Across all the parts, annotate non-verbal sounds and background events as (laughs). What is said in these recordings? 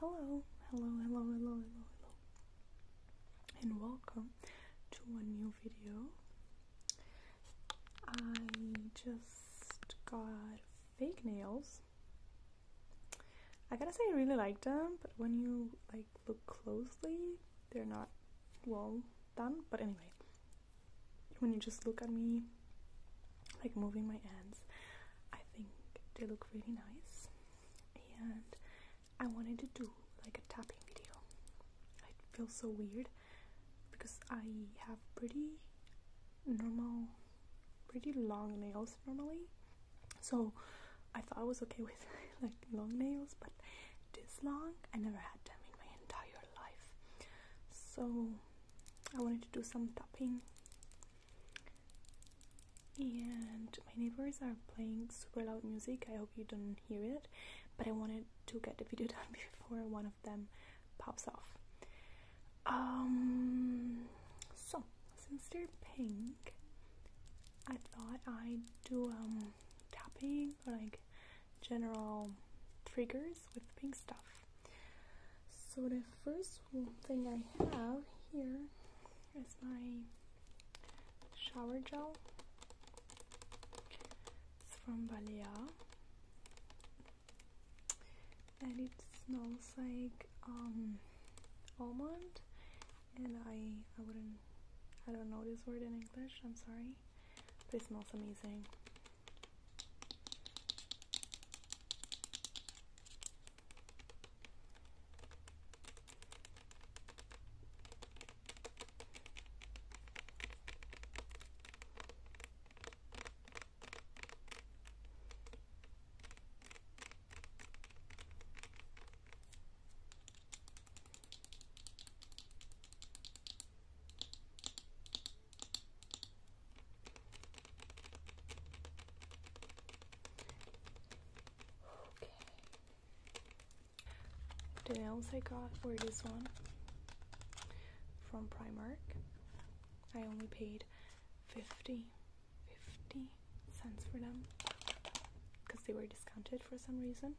Hello, hello, hello, hello, hello, hello, and welcome to a new video. I just got fake nails. I gotta say I really like them, but when you like look closely, they're not well done. But anyway, when you just look at me, like moving my hands, I think they look really nice. And I wanted to do like a tapping video. I feel so weird because I have pretty normal, pretty long nails normally. So I thought I was okay with (laughs) like long nails, but this long, I never had them in my entire life. So I wanted to do some tapping. And my neighbors are playing super loud music. I hope you don't hear it, but I wanted to get the video (laughs) done before one of them pops off. Um, so since they're pink, I thought I'd do um tapping or like general triggers with pink stuff. So the first thing I have here is my shower gel. It's from Balea and it smells like um, almond. And I I wouldn't I don't know this word in English I'm sorry. But it smells amazing The nails I got were this one from Primark. I only paid 50, 50 cents for them because they were discounted for some reason.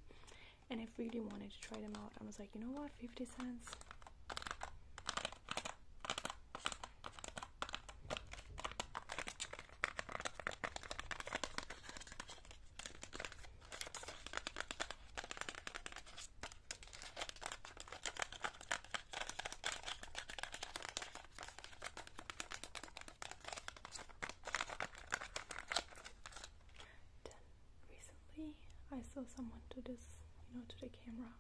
And I really wanted to try them out. I was like, you know what, 50 cents. Then recently I saw someone do this, you know, to the camera.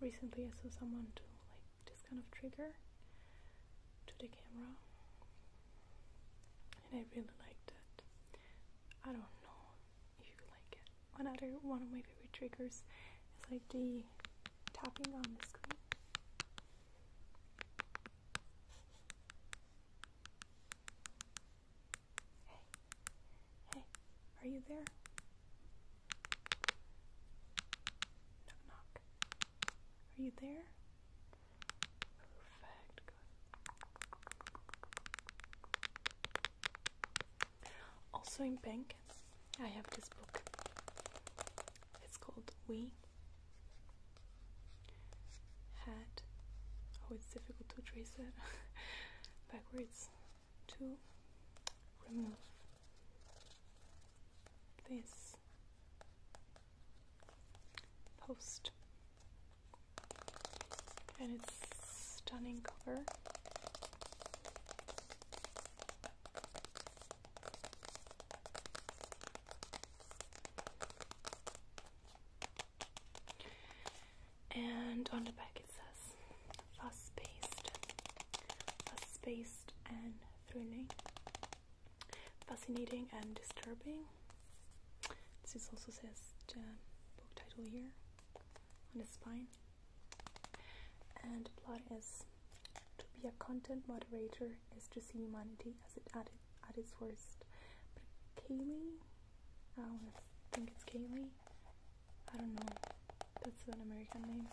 Recently I saw someone do like this kind of trigger to the camera. And I really liked it. I don't know if you like it. Another one of my favorite triggers is like the tapping on the screen. Hey, hey, are you there? Knock, knock. Are you there? Perfect. Good. Also in pink, I have this book. It's called We Had. Oh, it's difficult to trace it (laughs) backwards. To remove this post and it's stunning cover and on the back it says fast-paced fast-paced and thrilling fascinating and disturbing this also says the book title here on the spine. And plot is to be a content moderator is to see humanity as it at, it, at its worst. But Kaylee, I don't think it's Kaylee, I don't know, that's an American name,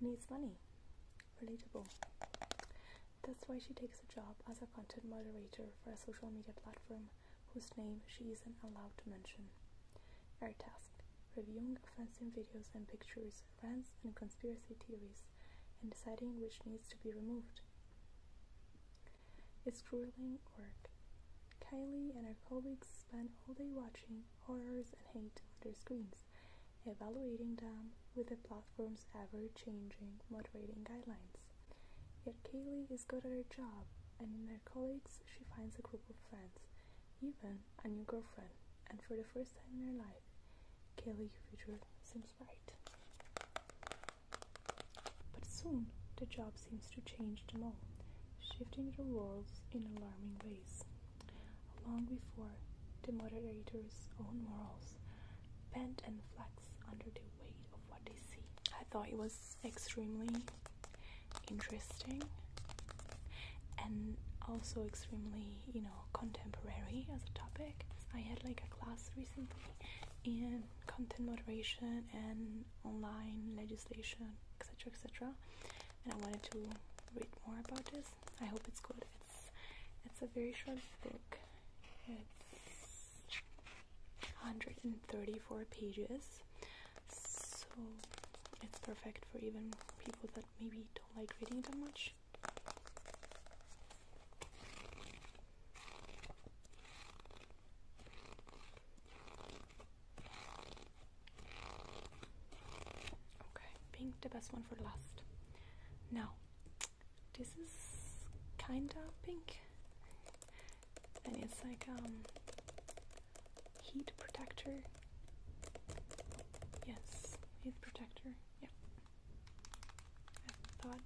needs money. Relatable. That's why she takes a job as a content moderator for a social media platform whose name she isn't allowed to mention. Her task reviewing offensive videos and pictures, rants and conspiracy theories, and deciding which needs to be removed. It's grueling work. Kylie and her colleagues spend all day watching horrors and hate on their screens, evaluating them with the platform's ever changing moderating guidelines. Yet Kaylee is good at her job, and in her colleagues, she finds a group of friends, even a new girlfriend, and for the first time in her life, Kaylee's future seems bright. Soon, the job seems to change them all, shifting the roles in alarming ways. Long before the moderator's own morals bend and flex under the weight of what they see. I thought it was extremely interesting and also extremely, you know, contemporary as a topic. I had like a class recently in content moderation and online legislation, etc.. And I wanted to read more about this. I hope it's good. It's it's a very short book. It's 134 pages, so it's perfect for even people that maybe don't like reading that much. Okay, pink, the best one for last. Now, this is kinda pink, and it's like um heat protector. Yes, heat protector. Yeah, I thought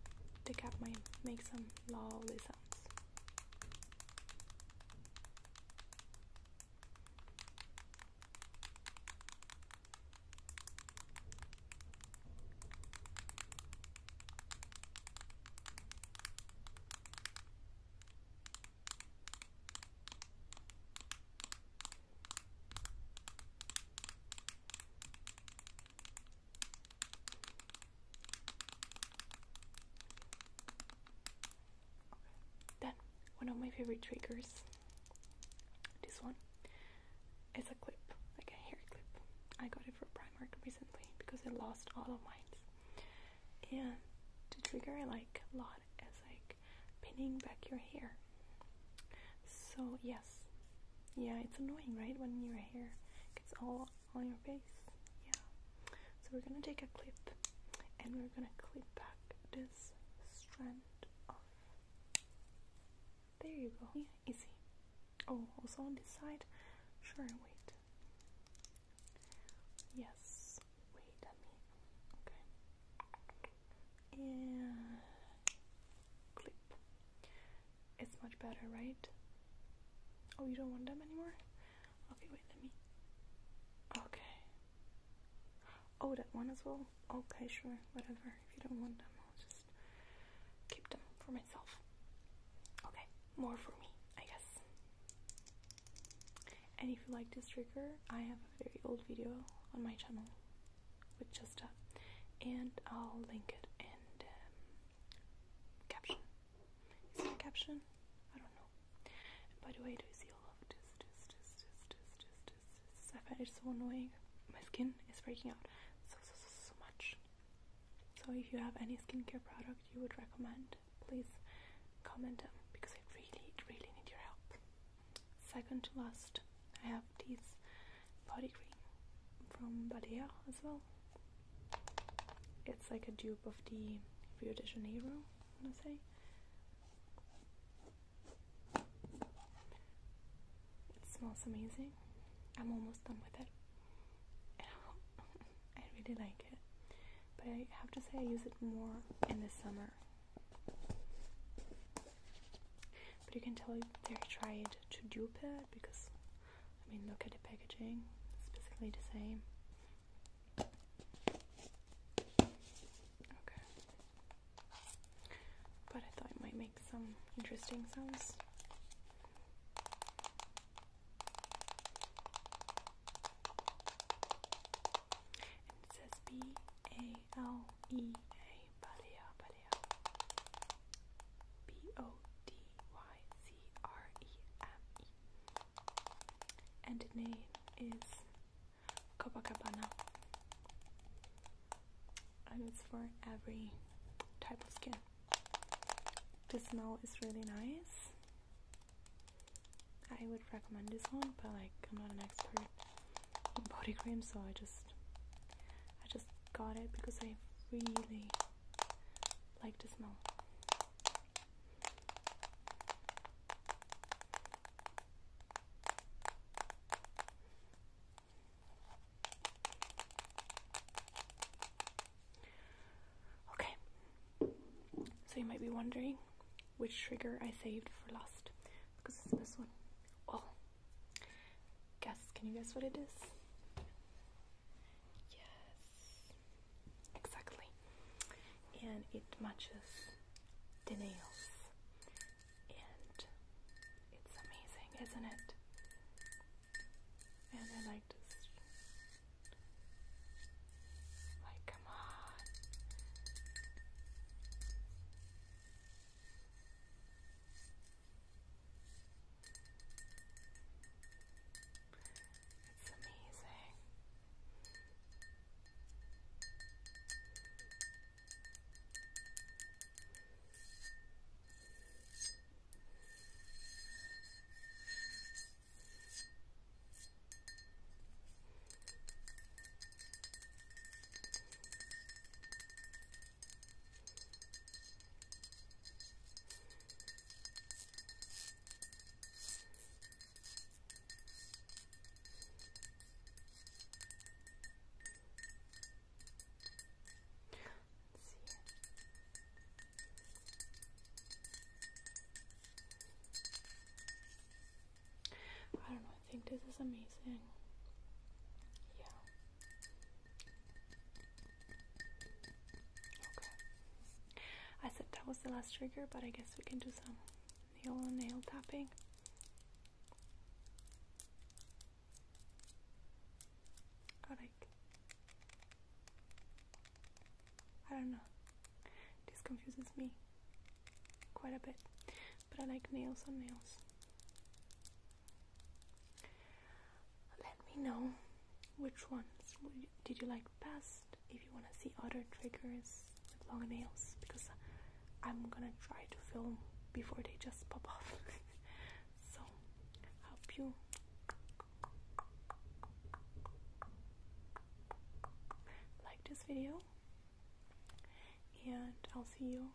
the cap might make some lovely sounds. One of my favorite triggers, this one, is a clip, like a hair clip. I got it from Primark recently because I lost all of mine. And the trigger I like a lot is like pinning back your hair. So, yes, yeah, it's annoying, right? When your hair gets all on your face. Yeah. So, we're gonna take a clip and we're gonna clip back this strand there you go. Yeah, easy. Oh, also on this side. Sure, wait. Yes. Wait, let me. Okay. And clip. It's much better, right? Oh, you don't want them anymore? Okay, wait, let me. Okay. Oh, that one as well? Okay, sure, whatever. If you don't want them, I'll just keep them for myself. More for me, I guess. And if you like this trigger, I have a very old video on my channel with just and I'll link it in the um, caption. Is it a caption? I don't know. And by the way, do you see all of this, this, this, this, this, this, this, this? I find it so annoying. My skin is breaking out so, so, so, so much. So if you have any skincare product you would recommend, please comment them because I really, really need your help. Second to last, I have this body cream from Balea as well. It's like a dupe of the Rio de Janeiro, I wanna say. It smells amazing. I'm almost done with it. (laughs) I really like it. But I have to say I use it more in the summer. But you can tell they tried to dupe because I mean look at the packaging. It's basically the same. Okay. But I thought it might make some interesting sounds. And it says B A L E A Balea Balea B O D Y C R E M E and the name is Copacabana and it's for every type of skin. The smell is really nice. I would recommend this one, but like I'm not an expert in body cream, so I just I just got it because I really like the smell. Okay, you might be wondering which trigger I saved for last because it's this one. Oh, guess, can you guess what it is? Yes, exactly. And it matches the nails, and it's amazing, isn't it? Amazing. Yeah. Okay. I said that was the last trigger, but I guess we can do some nail on nail tapping. Like I don't know. This confuses me quite a bit. But I like nails on nails. Know which ones did you like best if you want to see other triggers with long nails because I'm gonna try to film before they just pop (laughs) off. so, hope you like this video and I'll see you